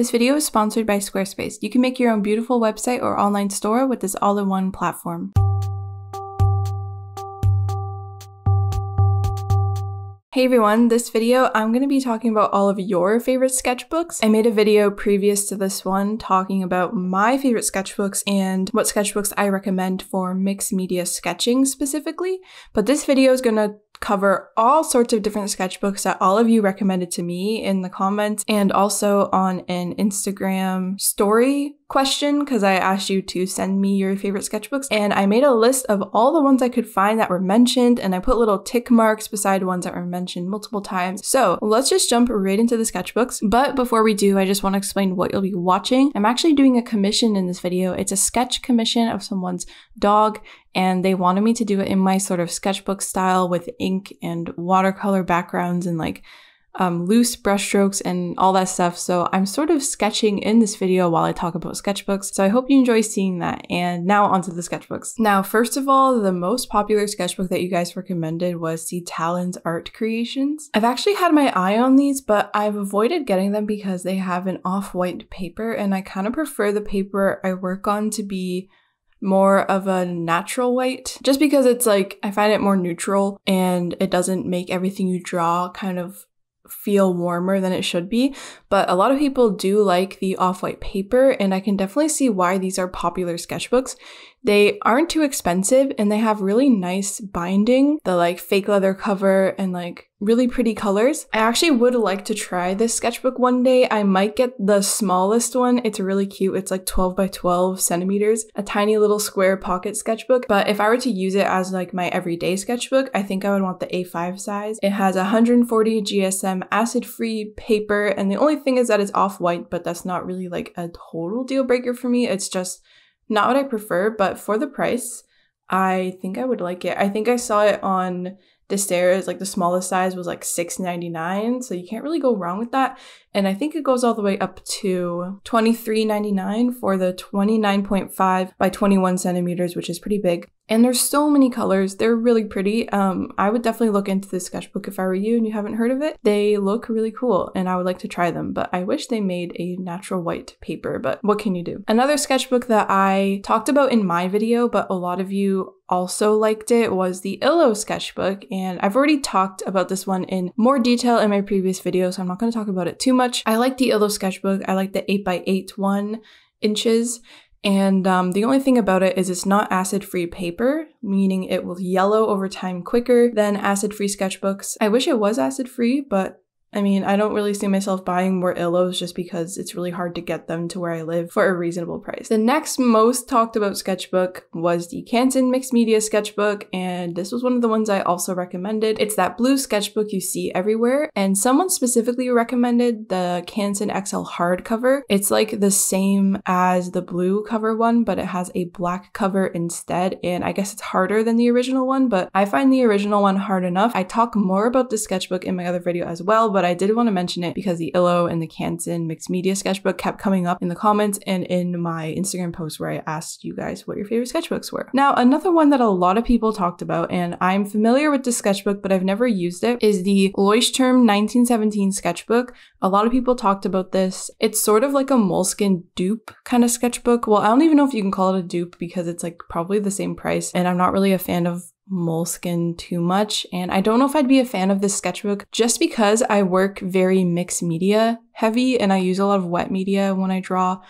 This video is sponsored by Squarespace. You can make your own beautiful website or online store with this all-in-one platform. Hey everyone, this video I'm going to be talking about all of your favorite sketchbooks. I made a video previous to this one talking about my favorite sketchbooks and what sketchbooks I recommend for mixed media sketching specifically, but this video is going to cover all sorts of different sketchbooks that all of you recommended to me in the comments and also on an Instagram story question because I asked you to send me your favorite sketchbooks and I made a list of all the ones I could find that were mentioned and I put little tick marks beside ones that were mentioned multiple times. So let's just jump right into the sketchbooks. But before we do, I just want to explain what you'll be watching. I'm actually doing a commission in this video. It's a sketch commission of someone's dog and they wanted me to do it in my sort of sketchbook style with ink and watercolor backgrounds and like um, loose brushstrokes and all that stuff. So I'm sort of sketching in this video while I talk about sketchbooks. So I hope you enjoy seeing that. And now onto the sketchbooks. Now, first of all, the most popular sketchbook that you guys recommended was the Talens Art Creations. I've actually had my eye on these, but I've avoided getting them because they have an off-white paper and I kind of prefer the paper I work on to be more of a natural white just because it's like I find it more neutral and it doesn't make everything you draw kind of feel warmer than it should be, but a lot of people do like the off-white paper and I can definitely see why these are popular sketchbooks. They aren't too expensive and they have really nice binding, the like fake leather cover and like really pretty colors. I actually would like to try this sketchbook one day. I might get the smallest one. It's really cute. It's like 12 by 12 centimeters, a tiny little square pocket sketchbook. But if I were to use it as like my everyday sketchbook, I think I would want the A5 size. It has 140 GSM acid-free paper. And the only thing is that it's off-white, but that's not really like a total deal breaker for me. It's just not what I prefer, but for the price, I think I would like it. I think I saw it on the stairs, like the smallest size was like $6.99, so you can't really go wrong with that. And I think it goes all the way up to $23.99 for the 29.5 by 21 centimeters, which is pretty big. And there's so many colors. They're really pretty. Um, I would definitely look into this sketchbook if I were you and you haven't heard of it. They look really cool and I would like to try them, but I wish they made a natural white paper, but what can you do? Another sketchbook that I talked about in my video, but a lot of you also liked it was the Illo sketchbook. And I've already talked about this one in more detail in my previous video, so I'm not going to talk about it too much. I like the Illo sketchbook. I like the 8x8 one inches. And um, the only thing about it is it's not acid-free paper, meaning it will yellow over time quicker than acid-free sketchbooks. I wish it was acid-free, but I mean, I don't really see myself buying more Illos just because it's really hard to get them to where I live for a reasonable price. The next most talked about sketchbook was the Canson Mixed Media sketchbook, and this was one of the ones I also recommended. It's that blue sketchbook you see everywhere, and someone specifically recommended the Canson XL hardcover. It's like the same as the blue cover one, but it has a black cover instead, and I guess it's harder than the original one, but I find the original one hard enough. I talk more about the sketchbook in my other video as well, but but I did want to mention it because the Illo and the Canson mixed media sketchbook kept coming up in the comments and in my Instagram post where I asked you guys what your favorite sketchbooks were. Now, another one that a lot of people talked about, and I'm familiar with this sketchbook, but I've never used it, is the Leuchtturm 1917 sketchbook. A lot of people talked about this. It's sort of like a Moleskine dupe kind of sketchbook. Well, I don't even know if you can call it a dupe because it's like probably the same price, and I'm not really a fan of Moleskine too much. And I don't know if I'd be a fan of this sketchbook just because I work very mixed media heavy and I use a lot of wet media when I draw.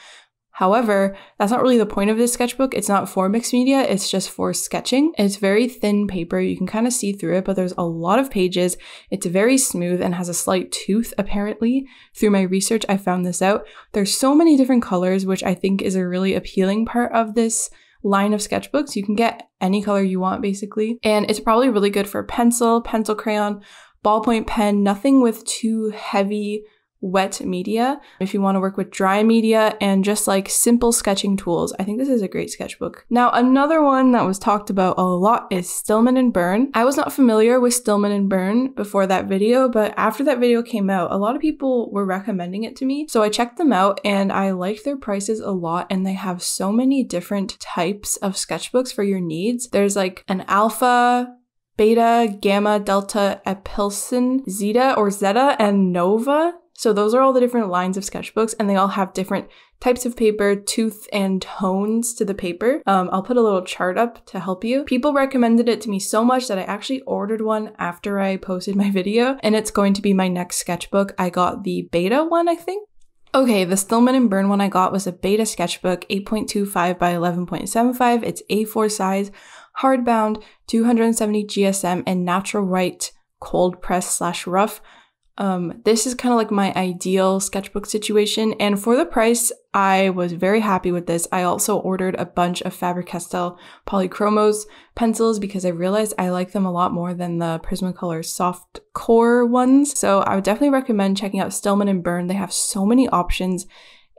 However, that's not really the point of this sketchbook. It's not for mixed media, it's just for sketching. It's very thin paper. You can kind of see through it, but there's a lot of pages. It's very smooth and has a slight tooth, apparently. Through my research, I found this out. There's so many different colors, which I think is a really appealing part of this line of sketchbooks. You can get any color you want basically. And it's probably really good for pencil, pencil crayon, ballpoint pen, nothing with too heavy wet media. If you want to work with dry media and just like simple sketching tools, I think this is a great sketchbook. Now, another one that was talked about a lot is Stillman and Birn. I was not familiar with Stillman and Birn before that video, but after that video came out, a lot of people were recommending it to me. So I checked them out and I liked their prices a lot and they have so many different types of sketchbooks for your needs. There's like an alpha, beta, gamma, delta, epsilon, zeta, or zeta, and nova So those are all the different lines of sketchbooks and they all have different types of paper, tooth, and tones to the paper. Um, I'll put a little chart up to help you. People recommended it to me so much that I actually ordered one after I posted my video, and it's going to be my next sketchbook. I got the beta one, I think. Okay, the Stillman and Birn one I got was a beta sketchbook, 8.25 by 11.75. It's A4 size, hardbound, 270 GSM, and natural white cold press slash rough. Um, this is kind of like my ideal sketchbook situation, and for the price, I was very happy with this. I also ordered a bunch of Faber-Castell Polychromos pencils because I realized I like them a lot more than the Prismacolor soft core ones. So I would definitely recommend checking out Stillman and Birn. They have so many options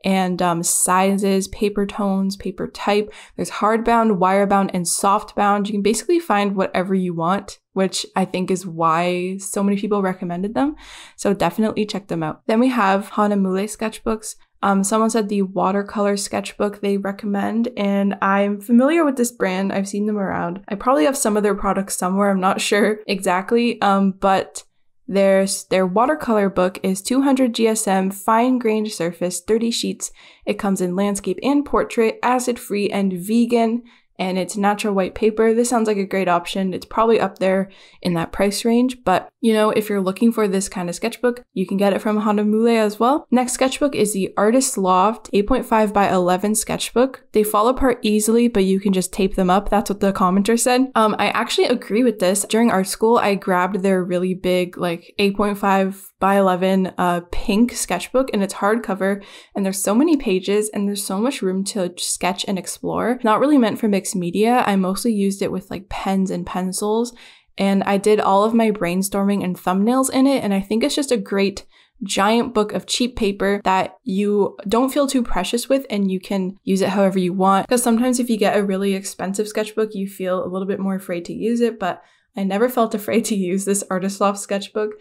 and um, sizes, paper tones, paper type. There's hardbound, wirebound, and softbound. You can basically find whatever you want, which I think is why so many people recommended them. So definitely check them out. Then we have Hahnemühle sketchbooks. Um, someone said the watercolor sketchbook they recommend, and I'm familiar with this brand. I've seen them around. I probably have some of their products somewhere. I'm not sure exactly, um, but there's their watercolor book is 200 GSM, fine grained surface, 30 sheets. It comes in landscape and portrait, acid free and vegan and it's natural white paper. This sounds like a great option. It's probably up there in that price range, but you know, if you're looking for this kind of sketchbook, you can get it from Hahnemühle as well. Next sketchbook is the Artist Loft 8.5 by 11 sketchbook. They fall apart easily, but you can just tape them up. That's what the commenter said. Um, I actually agree with this. During art school, I grabbed their really big, like 8.5 by 11 uh, pink sketchbook and it's hardcover and there's so many pages and there's so much room to sketch and explore. Not really meant for mixed media. I mostly used it with like pens and pencils and I did all of my brainstorming and thumbnails in it and I think it's just a great giant book of cheap paper that you don't feel too precious with and you can use it however you want. Because sometimes if you get a really expensive sketchbook, you feel a little bit more afraid to use it, but I never felt afraid to use this Artist Loft sketchbook.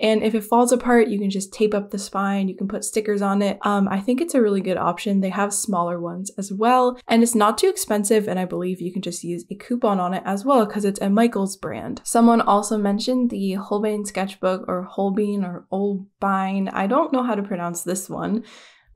And if it falls apart, you can just tape up the spine, you can put stickers on it. Um, I think it's a really good option. They have smaller ones as well, and it's not too expensive, and I believe you can just use a coupon on it as well because it's a Michaels brand. Someone also mentioned the Holbein sketchbook or Holbein or Olbein. I don't know how to pronounce this one.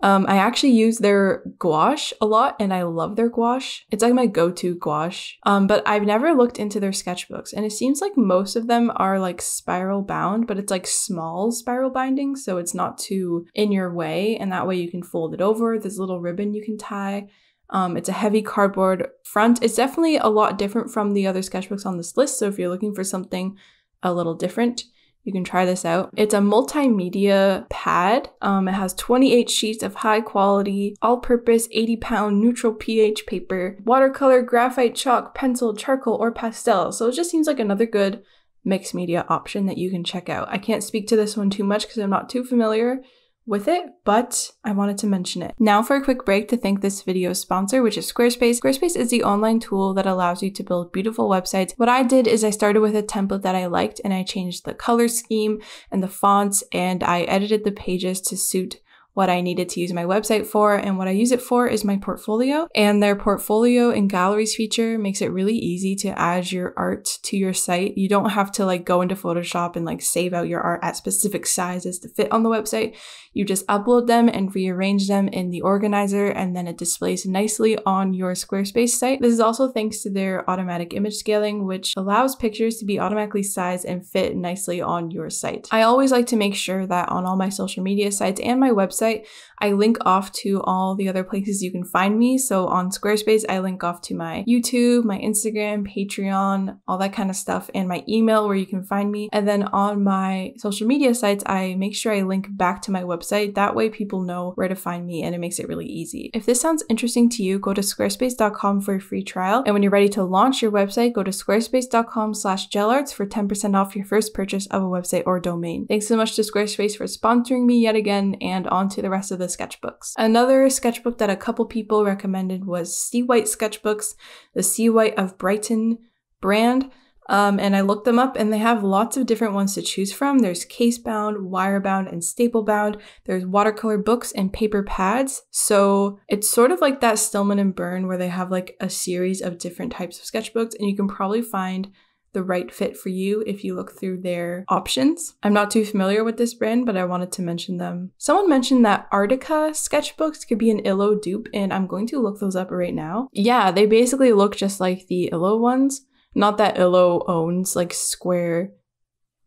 Um, I actually use their gouache a lot and I love their gouache. It's like my go-to gouache. Um, but I've never looked into their sketchbooks and it seems like most of them are like spiral bound, but it's like small spiral binding. So it's not too in your way. And that way you can fold it over. There's a little ribbon you can tie. Um, it's a heavy cardboard front. It's definitely a lot different from the other sketchbooks on this list. So if you're looking for something a little different, you can try this out. It's a multimedia pad. Um, it has 28 sheets of high quality, all purpose 80 pound neutral pH paper, watercolor, graphite, chalk, pencil, charcoal, or pastel. So it just seems like another good mixed media option that you can check out. I can't speak to this one too much because I'm not too familiar with it, but I wanted to mention it. Now for a quick break to thank this video's sponsor, which is Squarespace. Squarespace is the online tool that allows you to build beautiful websites. What I did is I started with a template that I liked and I changed the color scheme and the fonts and I edited the pages to suit what I needed to use my website for. And what I use it for is my portfolio. And their portfolio and galleries feature makes it really easy to add your art to your site. You don't have to like go into Photoshop and like save out your art at specific sizes to fit on the website. You just upload them and rearrange them in the organizer and then it displays nicely on your Squarespace site. This is also thanks to their automatic image scaling, which allows pictures to be automatically sized and fit nicely on your site. I always like to make sure that on all my social media sites and my website website, I link off to all the other places you can find me. So on Squarespace, I link off to my YouTube, my Instagram, Patreon, all that kind of stuff, and my email where you can find me. And then on my social media sites, I make sure I link back to my website. That way people know where to find me and it makes it really easy. If this sounds interesting to you, go to squarespace.com for a free trial. And when you're ready to launch your website, go to squarespace.com slash jelarts for 10% off your first purchase of a website or domain. Thanks so much to Squarespace for sponsoring me yet again and on to the rest of the sketchbooks. Another sketchbook that a couple people recommended was Seawhite Sketchbooks, the Seawhite of Brighton brand. Um, and I looked them up and they have lots of different ones to choose from. There's case bound, wire bound, and staple bound. There's watercolor books and paper pads. So it's sort of like that Stillman and Birn where they have like a series of different types of sketchbooks and you can probably find the right fit for you if you look through their options. I'm not too familiar with this brand, but I wanted to mention them. Someone mentioned that Articka sketchbooks could be an Illo dupe, and I'm going to look those up right now. Yeah, they basically look just like the Illo ones. Not that Illo owns like square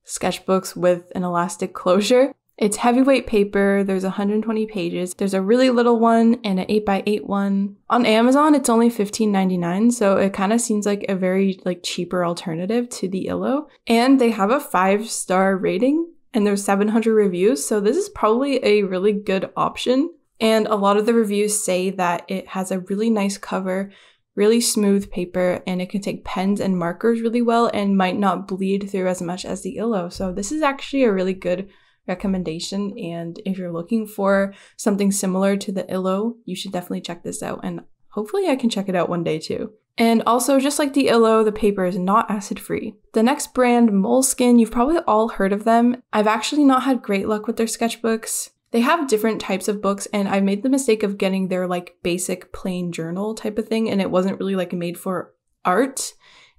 sketchbooks with an elastic closure, it's heavyweight paper. There's 120 pages. There's a really little one and an 8x8 one. On Amazon, it's only $15.99, so it kind of seems like a very like cheaper alternative to the Illo. And they have a 5-star rating and there's 700 reviews, so this is probably a really good option. And a lot of the reviews say that it has a really nice cover, really smooth paper, and it can take pens and markers really well and might not bleed through as much as the Illo. So this is actually a really good recommendation. And if you're looking for something similar to the Illo, you should definitely check this out. And hopefully I can check it out one day too. And also, just like the Illo, the paper is not acid free. The next brand, Moleskine, you've probably all heard of them. I've actually not had great luck with their sketchbooks. They have different types of books, and I made the mistake of getting their like basic plain journal type of thing, and it wasn't really like made for art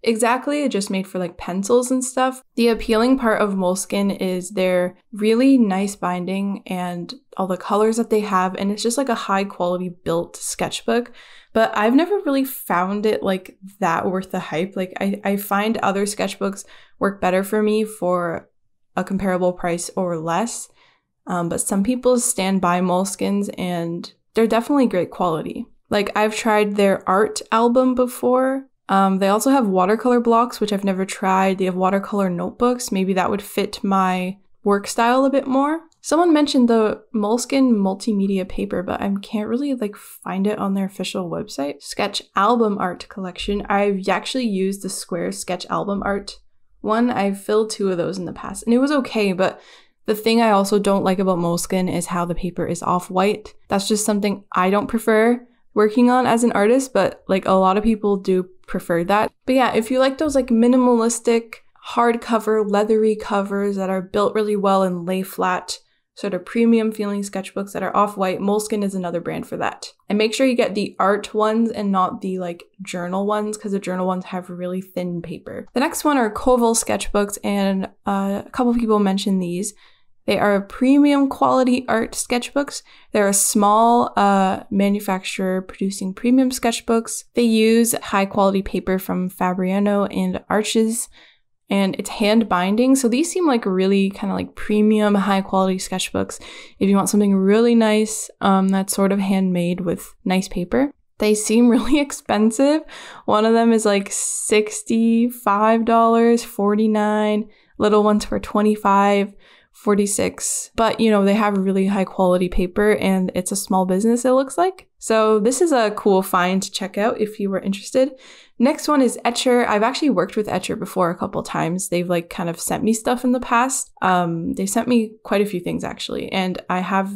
exactly. It just made for like pencils and stuff. The appealing part of Moleskine is their really nice binding and all the colors that they have. And it's just like a high quality built sketchbook. But I've never really found it like that worth the hype. Like I, I find other sketchbooks work better for me for a comparable price or less. Um, but some people stand by Moleskines and they're definitely great quality. Like I've tried their art album before um, they also have watercolor blocks, which I've never tried. They have watercolor notebooks. Maybe that would fit my work style a bit more. Someone mentioned the Moleskine multimedia paper, but I can't really like find it on their official website. Sketch album art collection. I've actually used the square sketch album art one. I've filled two of those in the past, and it was okay, but the thing I also don't like about Moleskine is how the paper is off white. That's just something I don't prefer working on as an artist, but like a lot of people do prefer that. But yeah, if you like those like minimalistic, hardcover, leathery covers that are built really well and lay flat, sort of premium feeling sketchbooks that are off white, Moleskine is another brand for that. And make sure you get the art ones and not the like journal ones because the journal ones have really thin paper. The next one are Koval sketchbooks, and uh, a couple people mentioned these. They are premium quality art sketchbooks. They're a small uh, manufacturer producing premium sketchbooks. They use high quality paper from Fabriano and Arches, and it's hand binding. So these seem like really kind of like premium, high quality sketchbooks. If you want something really nice, um, that's sort of handmade with nice paper. They seem really expensive. One of them is like $65, 49 Little ones for 25 46. But, you know, they have really high quality paper and it's a small business, it looks like. So this is a cool find to check out if you were interested. Next one is Etchr. I've actually worked with Etchr before a couple times. They've like kind of sent me stuff in the past. Um, they sent me quite a few things actually, and I have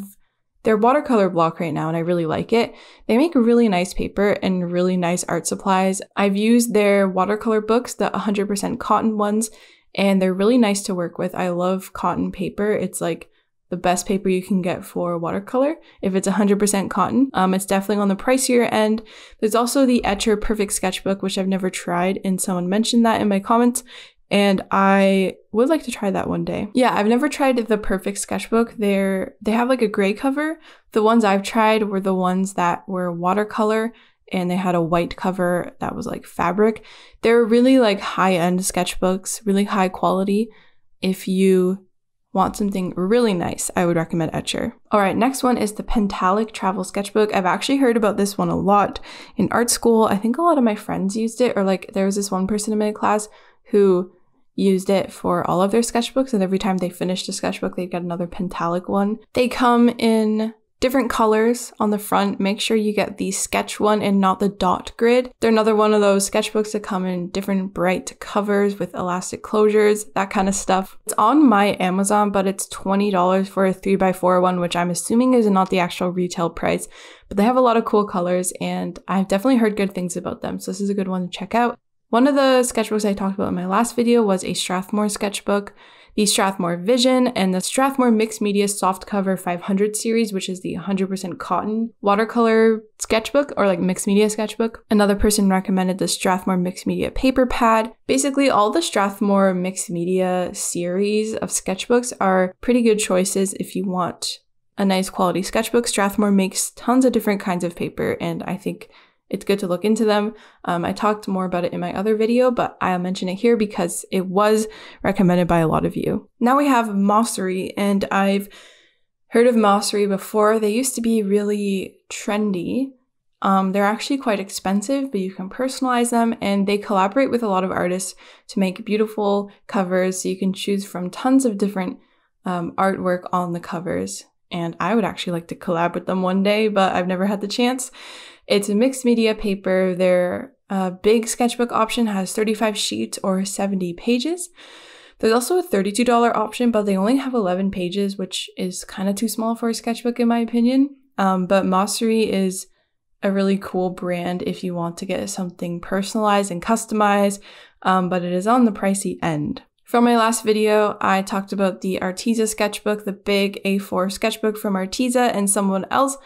their watercolor block right now and I really like it. They make really nice paper and really nice art supplies. I've used their watercolor books, the 100% cotton ones, and they're really nice to work with. I love cotton paper. It's like the best paper you can get for watercolor if it's 100% cotton. Um, it's definitely on the pricier end. There's also the Etchr Perfect Sketchbook, which I've never tried, and someone mentioned that in my comments. And I would like to try that one day. Yeah, I've never tried the Perfect Sketchbook. They're they have like a gray cover. The ones I've tried were the ones that were watercolor and they had a white cover that was like fabric. They're really like high end sketchbooks, really high quality. If you want something really nice, I would recommend Etchr. All right, next one is the Pentalic Travel Sketchbook. I've actually heard about this one a lot in art school. I think a lot of my friends used it, or like there was this one person in my class who used it for all of their sketchbooks, and every time they finished a sketchbook, they'd get another Pentalic one. They come in different colors on the front. Make sure you get the sketch one and not the dot grid. They're another one of those sketchbooks that come in different bright covers with elastic closures, that kind of stuff. It's on my Amazon, but it's $20 for a 3x4 one, which I'm assuming is not the actual retail price. But they have a lot of cool colors and I've definitely heard good things about them. So this is a good one to check out. One of the sketchbooks I talked about in my last video was a Strathmore sketchbook. The Strathmore Vision, and the Strathmore Mixed Media Softcover 500 series, which is the 100% cotton watercolor sketchbook or like mixed media sketchbook. Another person recommended the Strathmore Mixed Media Paper Pad. Basically, all the Strathmore Mixed Media series of sketchbooks are pretty good choices if you want a nice quality sketchbook. Strathmore makes tons of different kinds of paper, and I think it's good to look into them. Um, I talked more about it in my other video, but I'll mention it here because it was recommended by a lot of you. Now we have Mossery, and I've heard of Mossery before. They used to be really trendy. Um, they're actually quite expensive, but you can personalize them, and they collaborate with a lot of artists to make beautiful covers. So you can choose from tons of different um, artwork on the covers. And I would actually like to collab with them one day, but I've never had the chance. It's a mixed media paper. Their uh, big sketchbook option has 35 sheets or 70 pages. There's also a $32 option, but they only have 11 pages, which is kind of too small for a sketchbook, in my opinion. Um, but Mossery is a really cool brand if you want to get something personalized and customized, um, but it is on the pricey end. From my last video, I talked about the Arteza sketchbook, the big A4 sketchbook from Arteza, and someone else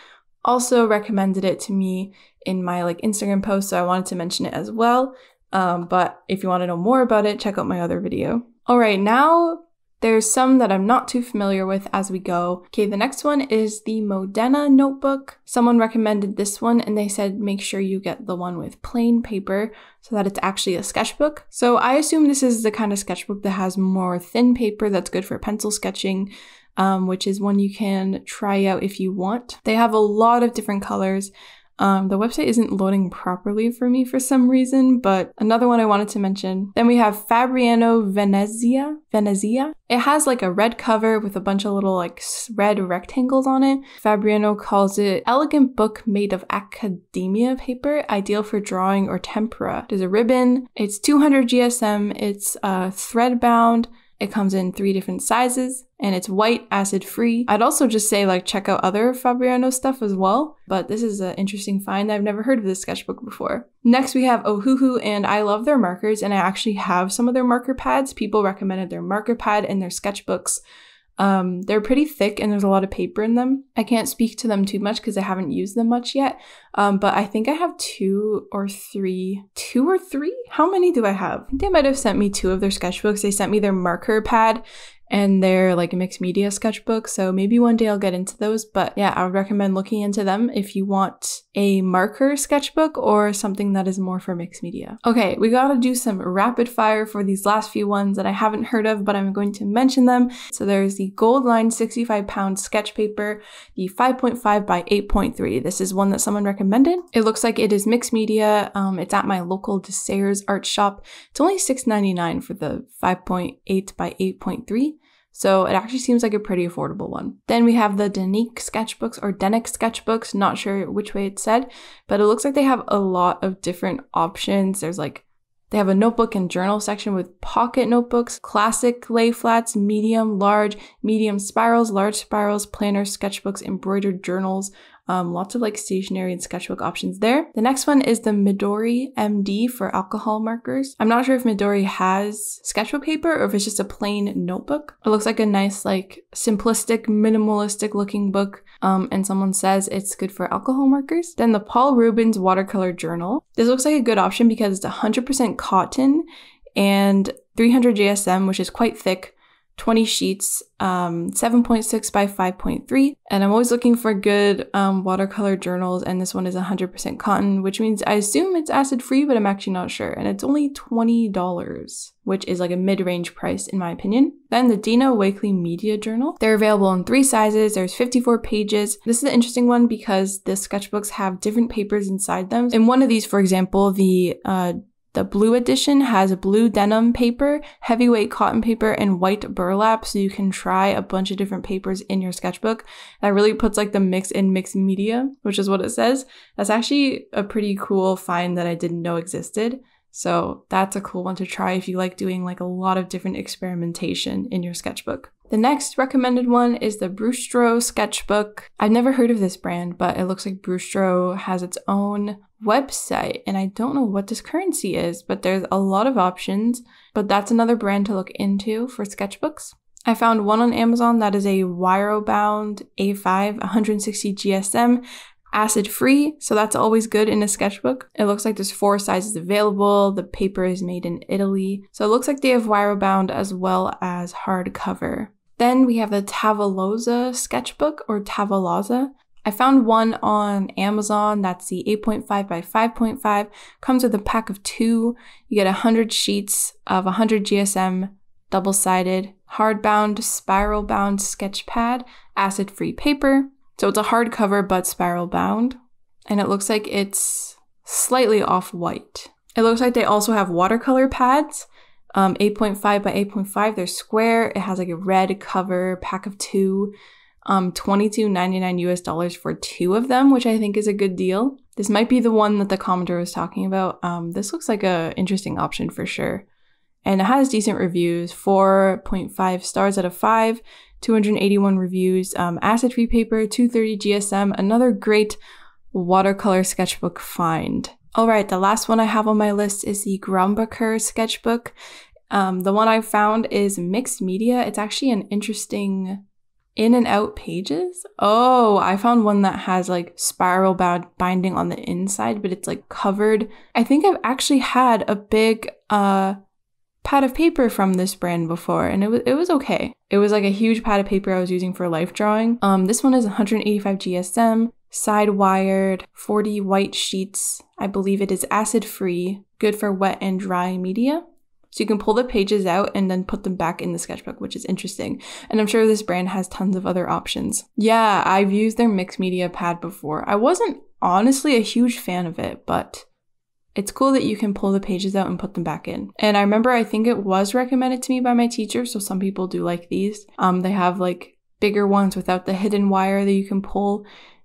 also recommended it to me in my like Instagram post, so I wanted to mention it as well. Um, but if you want to know more about it, check out my other video. All right, now there's some that I'm not too familiar with as we go. Okay, the next one is the Modena notebook. Someone recommended this one and they said make sure you get the one with plain paper so that it's actually a sketchbook. So I assume this is the kind of sketchbook that has more thin paper that's good for pencil sketching um, which is one you can try out if you want. They have a lot of different colors. Um, the website isn't loading properly for me for some reason, but another one I wanted to mention. Then we have Fabriano Venezia. Venezia. It has like a red cover with a bunch of little like red rectangles on it. Fabriano calls it elegant book made of Accademia paper, ideal for drawing or tempera. There's a ribbon. It's 200 GSM. It's uh, thread bound. It comes in three different sizes and it's white, acid free. I'd also just say like check out other Fabriano stuff as well, but this is an interesting find. I've never heard of this sketchbook before. Next we have Ohuhu and I love their markers and I actually have some of their marker pads. People recommended their marker pad in their sketchbooks. Um, they're pretty thick and there's a lot of paper in them. I can't speak to them too much because I haven't used them much yet. Um, but I think I have two or three. Two or three? How many do I have? they might have sent me two of their sketchbooks. They sent me their marker pad and they're like mixed media sketchbook. So maybe one day I'll get into those. But yeah, I would recommend looking into them if you want a marker sketchbook or something that is more for mixed media. Okay, we gotta do some rapid fire for these last few ones that I haven't heard of, but I'm going to mention them. So there's the Goldline 65 pound sketch paper, the 5.5 by 8.3. This is one that someone recommended. It looks like it is mixed media. Um, it's at my local DeSerres art shop. It's only $6.99 for the 5.8 by 8.3. So it actually seems like a pretty affordable one. Then we have the Danique sketchbooks or Denik sketchbooks, not sure which way it's said, but it looks like they have a lot of different options. There's like they have a notebook and journal section with pocket notebooks, classic lay flats, medium, large, medium spirals, large spirals, planners, sketchbooks, embroidered journals, um, lots of like stationery and sketchbook options there. The next one is the Midori MD for alcohol markers. I'm not sure if Midori has sketchbook paper or if it's just a plain notebook. It looks like a nice, like simplistic, minimalistic looking book. Um, and someone says it's good for alcohol markers. Then the Paul Rubens watercolor journal. This looks like a good option because it's 100% cotton and 300 GSM, which is quite thick. 20 sheets, um, 7.6 by 5.3. And I'm always looking for good um, watercolor journals, and this one is 100% cotton, which means I assume it's acid free, but I'm actually not sure. And it's only $20, which is like a mid range price in my opinion. Then the Dina Wakley Media Journal. They're available in three sizes, there's 54 pages. This is an interesting one because the sketchbooks have different papers inside them. In one of these, for example, the uh, the blue edition has blue denim paper, heavyweight cotton paper, and white burlap, so you can try a bunch of different papers in your sketchbook. That really puts like the mix in mixed media, which is what it says. That's actually a pretty cool find that I didn't know existed. So that's a cool one to try if you like doing like a lot of different experimentation in your sketchbook. The next recommended one is the Brustro sketchbook. I've never heard of this brand, but it looks like Brustro has its own website, and I don't know what this currency is, but there's a lot of options. But that's another brand to look into for sketchbooks. I found one on Amazon that is a wire bound A5 160 GSM acid free, so that's always good in a sketchbook. It looks like there's four sizes available. The paper is made in Italy. So it looks like they have Wirobound as well as hardcover. Then we have the Tavolozza sketchbook or Tavolozza. I found one on Amazon that's the 8.5 by 5.5. Comes with a pack of two. You get 100 sheets of 100 GSM double sided, hardbound, spiral bound sketch pad, acid free paper. So it's a hardcover but spiral bound. And it looks like it's slightly off white. It looks like they also have watercolor pads um, 8.5 by 8.5. They're square. It has like a red cover, pack of two, um, 22.99 US dollars for two of them, which I think is a good deal. This might be the one that the commenter was talking about. Um, this looks like a interesting option for sure. And it has decent reviews, 4.5 stars out of 5, 281 reviews, um, acid-free paper, 230 GSM, another great watercolor sketchbook find. All right, the last one I have on my list is the Grumbacher sketchbook. Um, the one I found is mixed media. It's actually an interesting in and out pages. Oh, I found one that has like spiral bound binding on the inside, but it's like covered. I think I've actually had a big uh pad of paper from this brand before and it was it was okay. It was like a huge pad of paper I was using for life drawing. Um this one is 185 GSM side wired, 40 white sheets. I believe it is acid free, good for wet and dry media. So you can pull the pages out and then put them back in the sketchbook, which is interesting. And I'm sure this brand has tons of other options. Yeah, I've used their mixed media pad before. I wasn't honestly a huge fan of it, but it's cool that you can pull the pages out and put them back in. And I remember I think it was recommended to me by my teacher, so some people do like these. Um, they have like bigger ones without the hidden wire that you can pull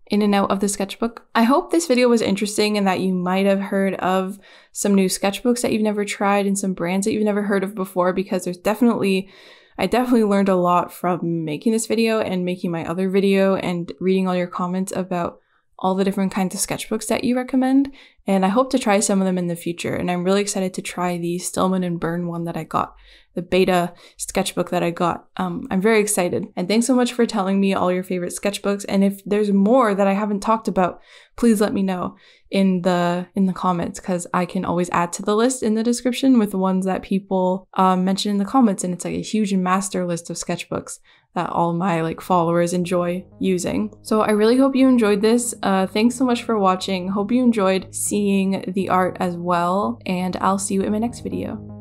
in and out of the sketchbook. I hope this video was interesting and that you might have heard of some new sketchbooks that you've never tried and some brands that you've never heard of before because there's definitely I definitely learned a lot from making this video and making my other video and reading all your comments about all the different kinds of sketchbooks that you recommend. And I hope to try some of them in the future. And I'm really excited to try the Stillman and Birn one that I got the beta sketchbook that I got. Um, I'm very excited. And thanks so much for telling me all your favorite sketchbooks. And if there's more that I haven't talked about, please let me know in the in the comments because I can always add to the list in the description with the ones that people um, mention in the comments. And it's like a huge master list of sketchbooks that all my like followers enjoy using. So I really hope you enjoyed this. Uh, thanks so much for watching. Hope you enjoyed seeing the art as well. And I'll see you in my next video.